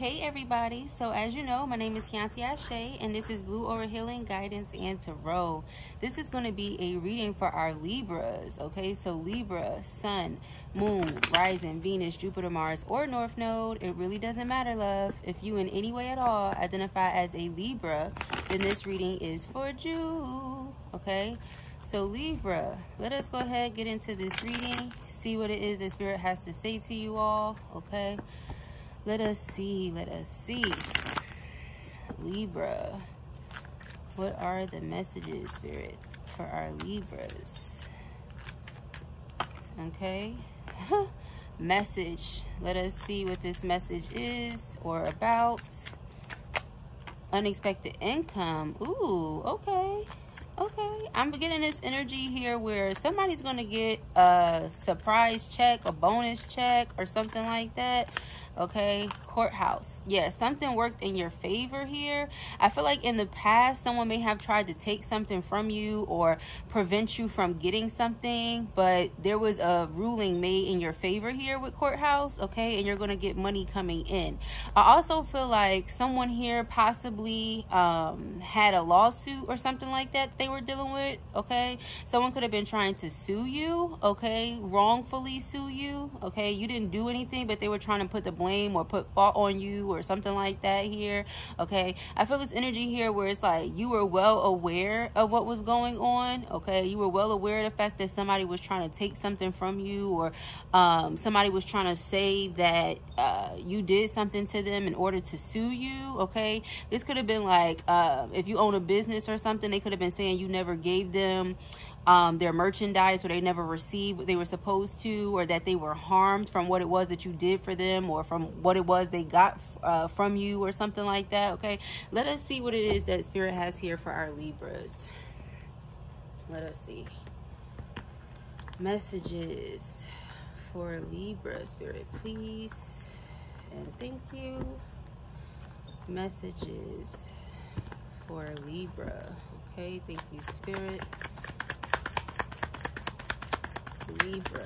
Hey everybody, so as you know, my name is Kianti Ayshea and this is Blue Aura Healing Guidance and Tarot. This is going to be a reading for our Libras, okay? So Libra, Sun, Moon, Rising, Venus, Jupiter, Mars, or North Node. It really doesn't matter, love. If you in any way at all identify as a Libra, then this reading is for you, okay? So Libra, let us go ahead get into this reading, see what it is that Spirit has to say to you all, okay? Let us see, let us see. Libra, what are the messages, Spirit, for our Libras? Okay. message. Let us see what this message is or about. Unexpected income. Ooh, okay. Okay. I'm getting this energy here where somebody's going to get a surprise check, a bonus check, or something like that okay courthouse. Yeah something worked in your favor here. I feel like in the past someone may have tried to take something from you or prevent you from getting something but there was a ruling made in your favor here with courthouse okay and you're going to get money coming in. I also feel like someone here possibly um, had a lawsuit or something like that they were dealing with okay? Someone could have been trying to sue you okay wrongfully sue you okay? You didn't do anything but they were trying to put the blame or put fault on you or something like that here. Okay. I feel this energy here where it's like you were well aware of what was going on. Okay. You were well aware of the fact that somebody was trying to take something from you or um, somebody was trying to say that uh, you did something to them in order to sue you. Okay. This could have been like uh, if you own a business or something, they could have been saying you never gave them um, their merchandise or they never received what they were supposed to or that they were harmed from what it was that you did for them or from what it was they got uh, from you or something like that okay? Let us see what it is that spirit has here for our libras. Let us see. Messages for libra spirit please. And thank you. Messages for libra okay? Thank you spirit Libra.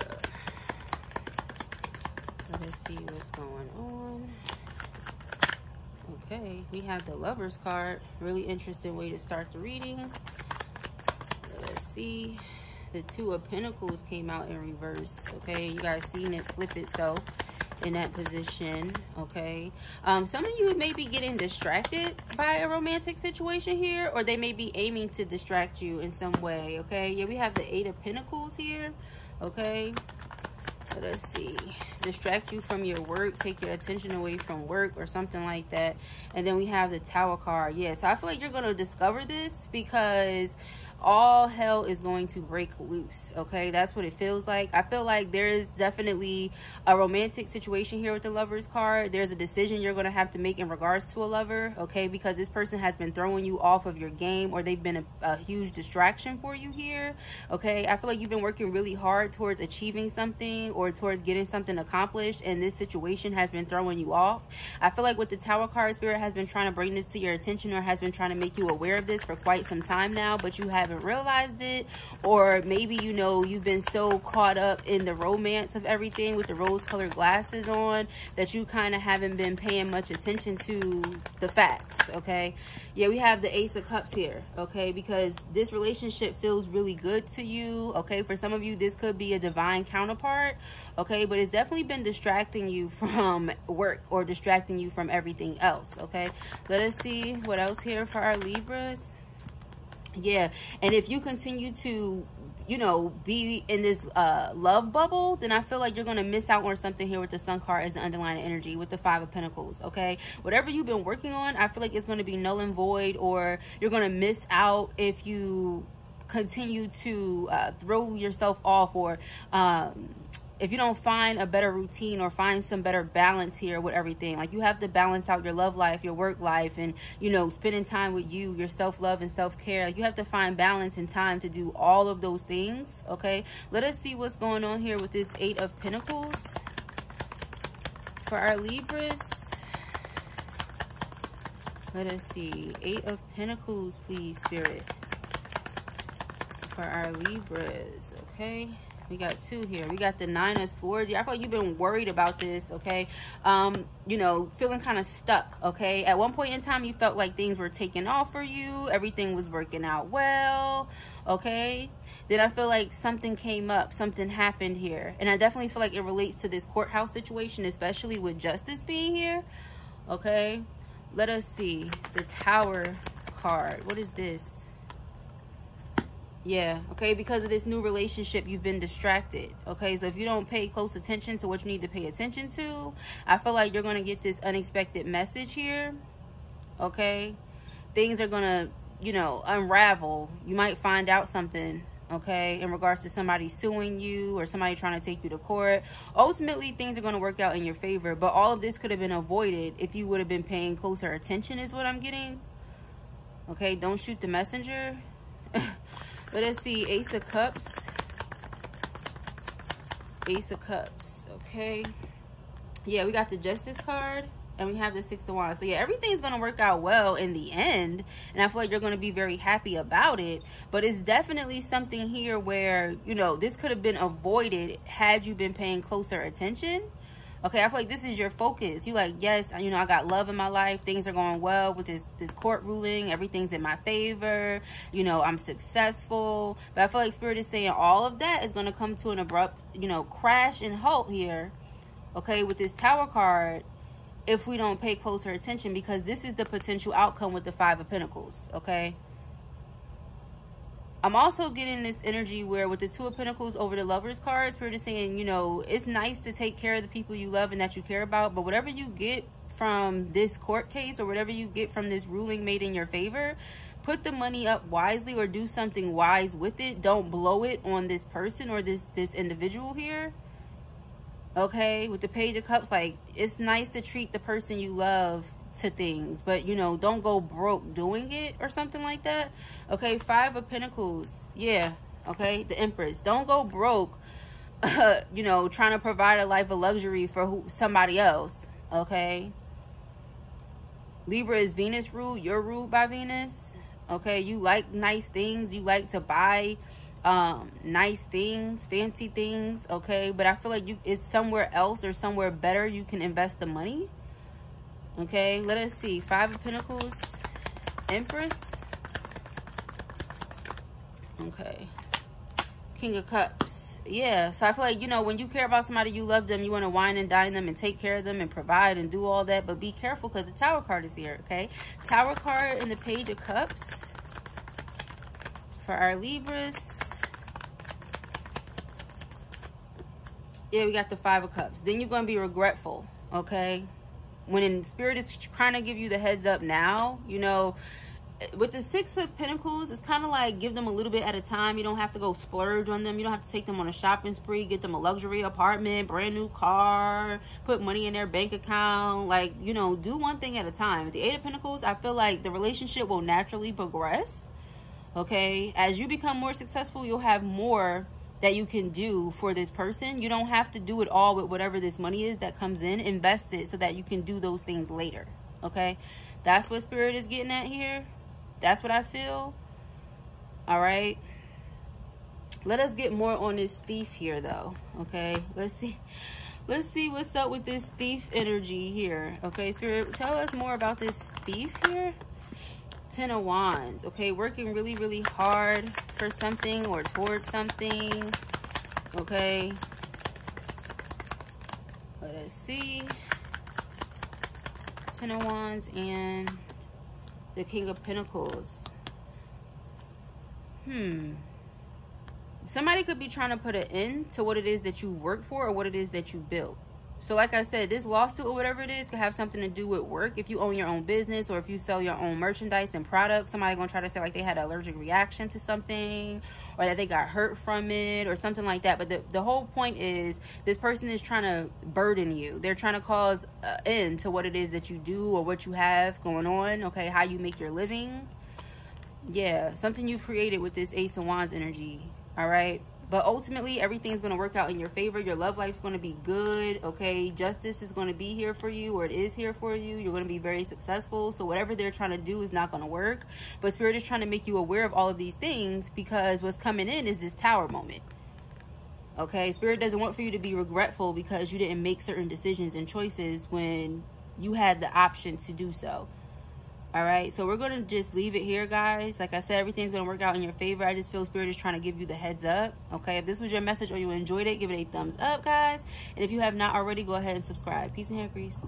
Let us see what's going on. Okay, we have the Lover's card. Really interesting way to start the reading. Let's see. The Two of Pentacles came out in reverse. Okay, you guys seen it flip itself in that position okay um some of you may be getting distracted by a romantic situation here or they may be aiming to distract you in some way okay yeah we have the eight of pentacles here okay? Let us see. Distract you from your work. Take your attention away from work or something like that. And then we have the tower card. Yeah so i feel like you're going to discover this because all hell is going to break loose okay? That's what it feels like. I feel like there is definitely a romantic situation here with the lovers card. There's a decision you're going to have to make in regards to a lover okay? Because this person has been throwing you off of your game or they've been a, a huge distraction for you here okay? I feel like you've been working really hard towards achieving something or towards getting something accomplished and this situation has been throwing you off. I feel like with the tower card spirit has been trying to bring this to your attention or has been trying to make you aware of this for quite some time now but you haven't haven't realized it or maybe you know you've been so caught up in the romance of everything with the rose colored glasses on that you kind of haven't been paying much attention to the facts okay? Yeah we have the ace of cups here okay? Because this relationship feels really good to you okay? For some of you this could be a divine counterpart okay? But it's definitely been distracting you from work or distracting you from everything else okay? Let us see what else here for our libras yeah and if you continue to you know be in this uh love bubble then i feel like you're gonna miss out on something here with the sun card as the underlying energy with the five of pentacles okay? Whatever you've been working on i feel like it's to be null and void or you're to miss out if you continue to uh, throw yourself off or um if you don't find a better routine or find some better balance here with everything like you have to balance out your love life your work life and you know spending time with you your self-love and self-care. Like you have to find balance and time to do all of those things okay? Let us see what's going on here with this eight of pentacles. For our libras let us see. Eight of pentacles please spirit. For our libras okay We got two here. We got the nine of swords. Yeah, I feel like you've been worried about this, okay? Um, you know, feeling kind of stuck, okay? At one point in time, you felt like things were taking off for you. Everything was working out well, okay? Then I feel like something came up, something happened here. And I definitely feel like it relates to this courthouse situation, especially with justice being here, okay? Let us see. The tower card. What is this? Yeah, okay, because of this new relationship, you've been distracted. Okay, so if you don't pay close attention to what you need to pay attention to, I feel like you're going to get this unexpected message here. Okay, things are going to, you know, unravel. You might find out something, okay, in regards to somebody suing you or somebody trying to take you to court. Ultimately, things are going to work out in your favor, but all of this could have been avoided if you would have been paying closer attention, is what I'm getting. Okay, don't shoot the messenger. Let us see. Ace of Cups. Ace of Cups. Okay. Yeah, we got the Justice card. And we have the Six of Wands. So, yeah, everything's going to work out well in the end. And I feel like you're going to be very happy about it. But it's definitely something here where, you know, this could have been avoided had you been paying closer attention okay i feel like this is your focus. You like yes you know i got love in my life. Things are going well with this this court ruling. Everything's in my favor. You know i'm successful. But i feel like spirit is saying all of that is going to come to an abrupt you know crash and halt here okay with this tower card if we don't pay closer attention because this is the potential outcome with the five of pentacles okay I'm also getting this energy where with the Two of Pentacles over the Lovers card, Spirit is saying, you know, it's nice to take care of the people you love and that you care about, but whatever you get from this court case or whatever you get from this ruling made in your favor, put the money up wisely or do something wise with it. Don't blow it on this person or this this individual here. Okay, with the Page of Cups, like it's nice to treat the person you love to things but you know don't go broke doing it or something like that. Okay five of pentacles. Yeah okay the empress. Don't go broke uh, you know trying to provide a life of luxury for who, somebody else okay? Libra is venus ruled. You're ruled by venus okay? You like nice things. You like to buy um nice things fancy things okay? But i feel like you it's somewhere else or somewhere better you can invest the money Okay, let us see. Five of Pentacles, Empress. Okay. King of Cups. Yeah, so I feel like, you know, when you care about somebody, you love them, you want to wine and dine them and take care of them and provide and do all that. But be careful because the Tower card is here, okay? Tower card and the Page of Cups for our Libras. Yeah, we got the Five of Cups. Then you're going to be regretful, okay? When spirit is trying to give you the heads up now you know with the six of pentacles it's kind of like give them a little bit at a time. You don't have to go splurge on them. You don't have to take them on a shopping spree get them a luxury apartment brand new car put money in their bank account. Like you know do one thing at a time. With the eight of pentacles i feel like the relationship will naturally progress okay? As you become more successful you'll have more that you can do for this person. You don't have to do it all with whatever this money is that comes in. Invest it so that you can do those things later. Okay? That's what Spirit is getting at here. That's what I feel. All right? Let us get more on this thief here, though. Okay? Let's see. Let's see what's up with this thief energy here. Okay, Spirit, tell us more about this thief here. Ten of Wands. Okay, working really, really hard for something or towards something. Okay. Let us see. Ten of Wands and the King of Pentacles. Hmm. Somebody could be trying to put an end to what it is that you work for or what it is that you built. So like I said, this lawsuit or whatever it is could have something to do with work. If you own your own business or if you sell your own merchandise and products, somebody gonna try to say like they had an allergic reaction to something or that they got hurt from it or something like that. But the, the whole point is this person is trying to burden you. They're trying to cause an end to what it is that you do or what you have going on. Okay, how you make your living. Yeah, something you created with this Ace of Wands energy. All right. But ultimately, everything's going to work out in your favor. Your love life's going to be good, okay? Justice is going to be here for you, or it is here for you. You're going to be very successful. So whatever they're trying to do is not going to work. But Spirit is trying to make you aware of all of these things because what's coming in is this tower moment. Okay, Spirit doesn't want for you to be regretful because you didn't make certain decisions and choices when you had the option to do so. All right, so we're to just leave it here, guys. Like I said, everything's to work out in your favor. I just feel Spirit is trying to give you the heads up. Okay, if this was your message or you enjoyed it, give it a thumbs up, guys. And if you have not already, go ahead and subscribe. Peace and hair grease.